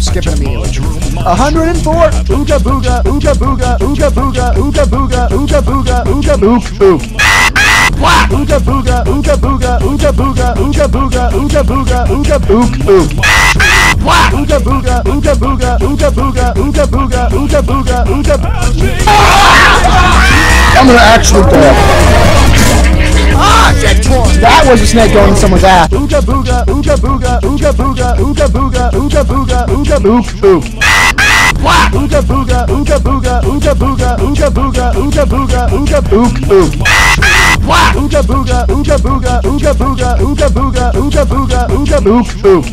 Skip it immediately. 104. Ooga booga, ooga booga, ooga booga, ooga booga, ooga booga, ooga book, book. Ooga booga, ooga booga, ooga booga, ooga booga, ooga booga, ooga book, book. Ooga booga, ooga booga, ooga booga, ooga booga, ooga booga, ooga. I'm gonna actually die. That was a snake going in someone's ass. Ooga booga, ooga booga, ooga booga, ooga booga, ooga booga, ooga book, book. Ooga booga, ooga booga, ooga booga, ooga booga, ooga booga, ooga book, book. Ooga booga, ooga booga, ooga booga, ooga booga, ooga booga, ooga book, book.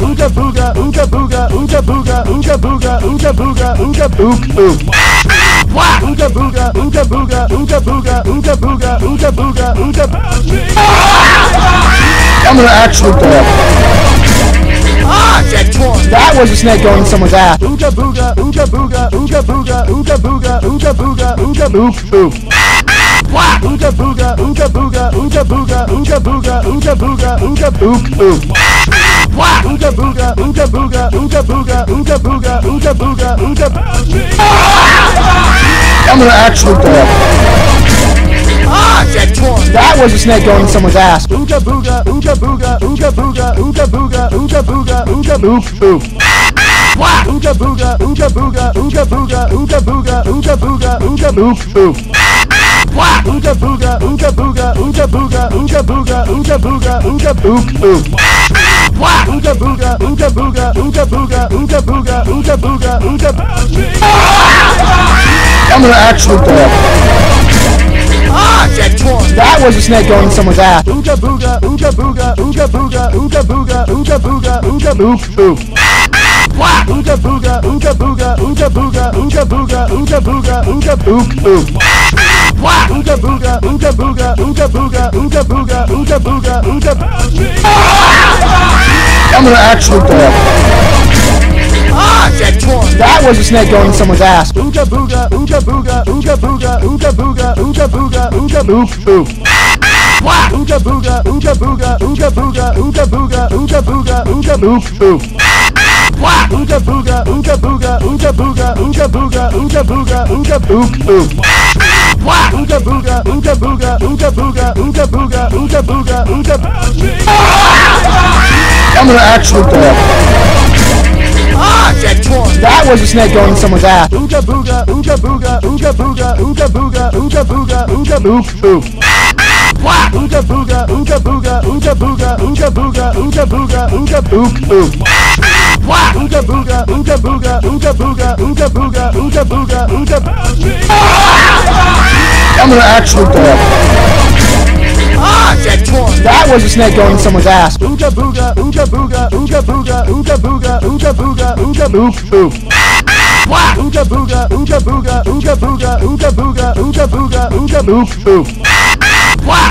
Ooga booga, ooga booga, ooga booga, ooga booga, ooga booga, ooga book, book. Ooga booga, ooga booga, ooga booga, ooga booga, ooga booga, ooga. I'm gonna actually die. That was a snake going in someone's ass. Ooga booga, ooga booga, ooga booga, ooga booga, ooga booga, ooga book, book. Ooga booga, ooga booga, ooga booga, ooga booga, ooga booga, ooga book, book. Ooga booga, ooga booga, ooga booga, ooga booga, ooga booga, ooga. I'm gonna actually die. That was a snake going in someone's ass. Ooga booga, ooga booga, ooga booga, ooga booga, ooga booga, ooga book, book. Ooga booga, ooga booga, ooga booga, ooga booga, ooga booga, ooga book. Ooga booga, ooga booga, ooga booga, ooga booga, ooga booga, ooga book, book. Ooga booga, ooga booga, ooga booga, ooga booga, ooga booga, ooga. I'm gonna actually die. That was a snake going in someone's ass. Ooga booga, ooga booga, ooga booga, ooga booga, ooga booga, ooga book, book. Ooga booga, ooga booga, ooga booga, ooga booga, ooga booga, ooga book, book. Ooga booga, ooga booga, ooga booga, ooga booga, ooga booga, ooga. I'm gonna actually die. That was a snake going in someone's ass. Ooga booga, ooga booga, ooga booga, ooga booga, ooga booga, ooga book, book. Ooga booga, ooga booga, ooga booga, ooga booga, ooga booga, ooga book, book. Ooga booga, ooga booga, ooga booga, ooga booga, ooga booga, ooga book, book. Ooga booga, ooga booga, ooga booga, ooga booga, ooga booga, ooga. I'm gonna actually die. That was a snake going in someone's ass. Ooga booga, ooga booga, ooga booga, ooga booga, ooga booga, ooga book, book. Ooga booga, ooga booga, ooga booga, ooga booga, ooga booga, ooga book, book. Ooga booga, ooga booga, ooga booga, ooga booga, ooga booga, ooga. I'm gonna actually die. That was a snake going in someone's ass. Ooga booga, ooga booga, ooga booga, ooga booga, ooga booga, ooga book, book. Ooga booga, ooga booga, ooga booga, ooga booga, ooga booga, ooga book, book.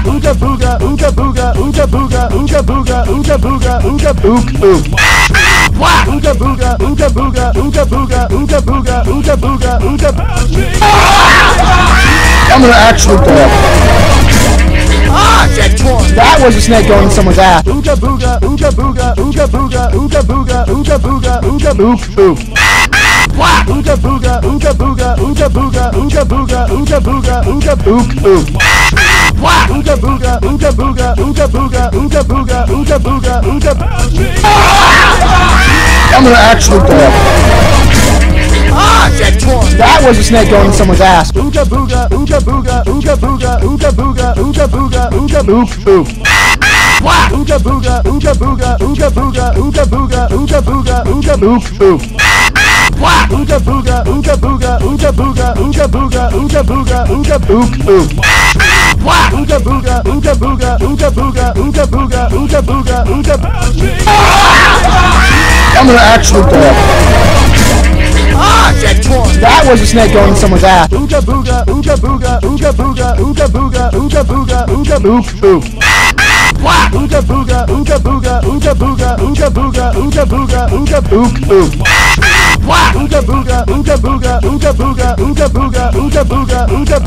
Ooga booga, ooga booga, ooga booga, ooga booga, ooga booga, ooga book, book. Ooga booga, ooga booga, ooga booga, ooga booga, ooga booga, ooga. I'm gonna actually die. That was a snake going in someone's ass. Ooga booga, ooga booga, ooga booga, ooga booga, ooga booga, ooga book. Ooga booga, ooga booga, ooga booga, ooga booga, ooga booga, ooga book, book. Ooga booga, ooga booga, ooga booga, ooga booga, ooga booga, ooga. I'm gonna actually die. That was a snake going in someone's ass. Ooga booga, ooga booga, ooga booga, ooga booga, ooga booga, ooga book, book. Ooga booga, ooga booga, ooga booga, ooga booga, ooga booga, ooga book, book. Ooga booga, ooga booga, ooga booga, ooga booga, ooga booga, ooga book, book. Ooga booga, ooga booga, ooga booga, ooga booga, ooga booga, ooga. I'm gonna actually die. Was a snake going in someone's ass. Ooga booga, ooga booga, ooga booga, ooga booga, ooga booga, ooga book, book. Ooga booga, ooga booga, ooga booga, ooga booga, ooga booga, ooga book, book. Ooga booga, ooga booga, ooga booga, ooga booga, ooga booga, ooga.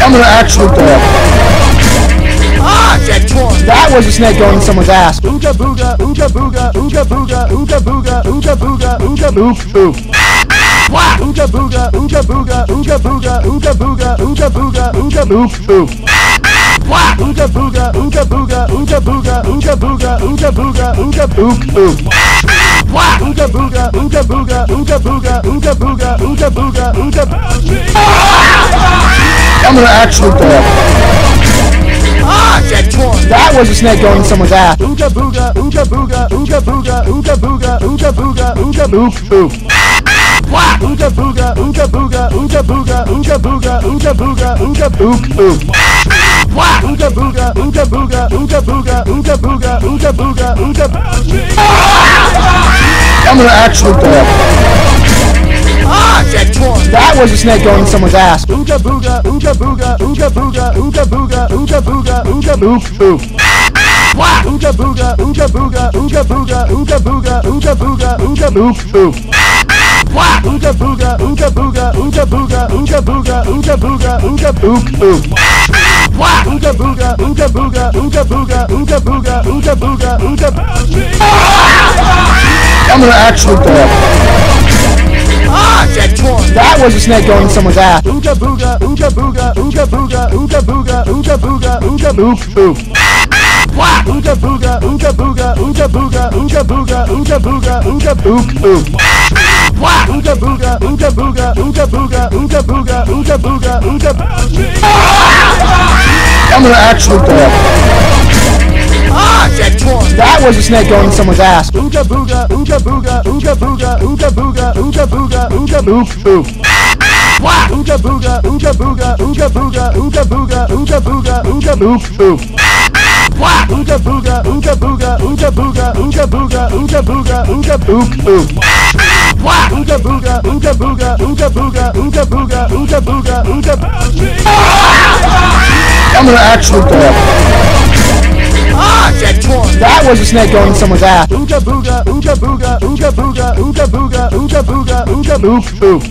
I'm gonna actually die. That was a snake going in someone's ass. Ooga booga, ooga booga, ooga booga, ooga booga, ooga booga, ooga book, book. Ooga booga, ooga booga, ooga booga, ooga booga, ooga booga, ooga book, book. Ooga booga, ooga booga, ooga booga, ooga booga, ooga booga, ooga book, book. Ooga booga, ooga booga, ooga booga, ooga booga, ooga booga, ooga. I'm gonna actually die. That was a snake going in someone's ass. Ooga booga, ooga booga, ooga booga, ooga booga, ooga booga, ooga book. Ooga booga, ooga booga, ooga booga, ooga booga, ooga booga, ooga book. Ooga booga, ooga booga, ooga booga, ooga booga, ooga booga, ooga booga. I'm gonna actually die. That was a snake going in someone's ass. Ooga booga, ooga booga, ooga booga, ooga booga, ooga booga, ooga book, book. Ooga booga, ooga booga, ooga booga, ooga booga, ooga booga, ooga book, book. Ooga booga, ooga booga, ooga booga, ooga booga, ooga booga, ooga book, book. Ooga booga, ooga booga, ooga booga, ooga booga, ooga booga, ooga booga. I'm gonna actually die. That was a snake going in someone's ass. Ooga booga, ooga booga, ooga booga, ooga booga, ooga booga, ooga book, book. Ooga booga, ooga booga, ooga booga, ooga booga, ooga booga, ooga book, book. Ooga booga, ooga booga, ooga booga, ooga booga, ooga booga, ooga. I'm gonna actually die. That was a snake going in someone's ass. Ooga booga, ooga booga, ooga booga, ooga booga, ooga booga, ooga book, book. Ooga booga, ooga booga, ooga booga, ooga booga, ooga booga, ooga book, book. Ooga booga, ooga booga, ooga booga, ooga booga, ooga booga, ooga book, book. Ooga booga, ooga booga, ooga booga, ooga booga, ooga booga, ooga. I'm gonna actually die. That was a snake going in someone's ass. Ooga booga, ooga booga, ooga booga, ooga booga, ooga booga, ooga book, book.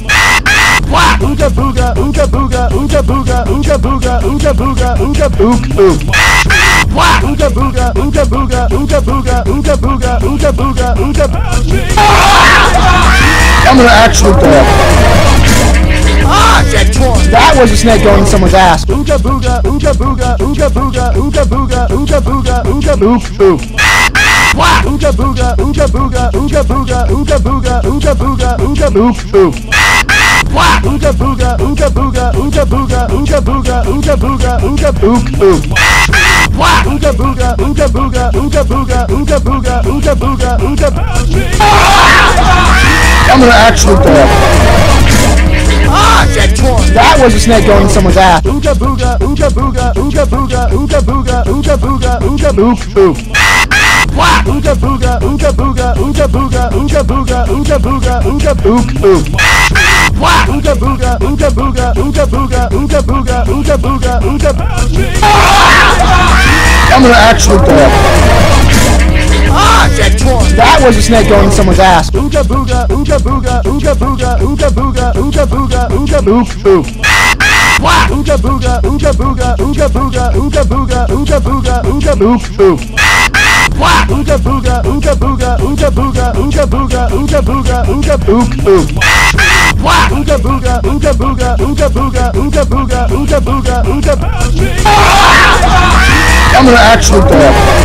Ooga booga, ooga booga, ooga booga, ooga booga, ooga booga, ooga book, book. Ooga booga, ooga booga, ooga booga, ooga booga, ooga booga, ooga booga. I'm gonna actually die. That was a snake going in someone's ass. Ooga booga, ooga booga, ooga booga, ooga booga, ooga booga, ooga book, book. Ooga booga, ooga booga, ooga booga, ooga booga, ooga booga, ooga book, book. Ooga booga, ooga booga, ooga booga, ooga booga, ooga booga, ooga book, book. Ooga booga, ooga booga, ooga booga, ooga booga, ooga booga, ooga booga. I'm gonna actually die. That was a snake going in someone's ass. Ooga booga, ooga booga, ooga booga, ooga booga, ooga booga, ooga book, book. Ooga booga, ooga booga, ooga booga, ooga booga, ooga booga, ooga book. Ooga booga, ooga booga, ooga booga, ooga booga, ooga booga, ooga booga. I'm gonna actually die. That was a snake going in someone's ass. Ooga booga, ooga booga, ooga booga, ooga booga, ooga booga, ooga book, book. Ooga booga, ooga booga, ooga booga, ooga booga, ooga booga, ooga book, book. Ooga booga, ooga booga, ooga booga, ooga booga, ooga booga, ooga book, book. Ooga booga, ooga booga, ooga booga, ooga booga, ooga booga, ooga. I'm gonna actually die.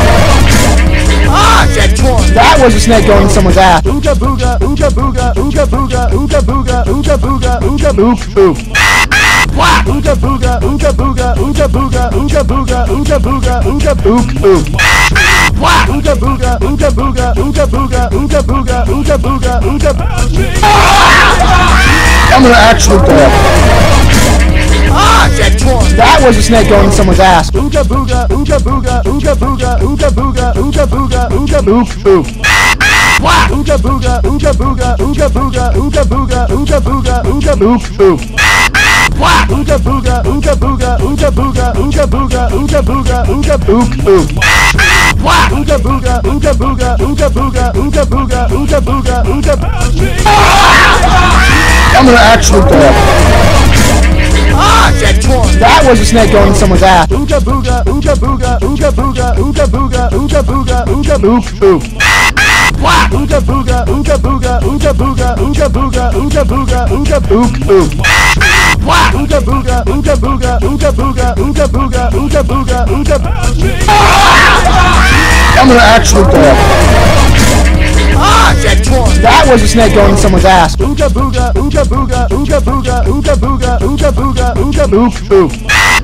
That was a snake going in someone's ass. Ooga booga, ooga booga, ooga booga, ooga booga, ooga booga, ooga book, book. Ooga booga, ooga booga, ooga booga, ooga booga, ooga booga, ooga book, book. Ooga booga, ooga booga, ooga booga, ooga booga, ooga booga, ooga booga. I'm gonna actually die. That was a snake going in someone's ass. Ooga booga, ooga booga, ooga booga, ooga booga, ooga booga, ooga book, book. Ooga booga, ooga booga, ooga booga, ooga booga, ooga booga, ooga book, book. Ooga booga, ooga booga, ooga booga, ooga booga, ooga booga, ooga book, book. Ooga booga, ooga booga, ooga booga, ooga booga, ooga booga, ooga. I'm gonna actually die. That was a snake going in someone's ass. Ooga booga, ooga booga, ooga booga, ooga booga, ooga booga, ooga ook, ook. Ooga booga, ooga booga, ooga booga, ooga booga, ooga booga, ooga ook, ook. Ooga booga, ooga booga, ooga booga, ooga booga, ooga booga, ooga I'm gonna actually That was a snake going in someone's ass. Ooga booga, ooga booga, ooga booga, ooga booga, ooga booga, ooga ook, ook.